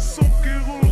soquero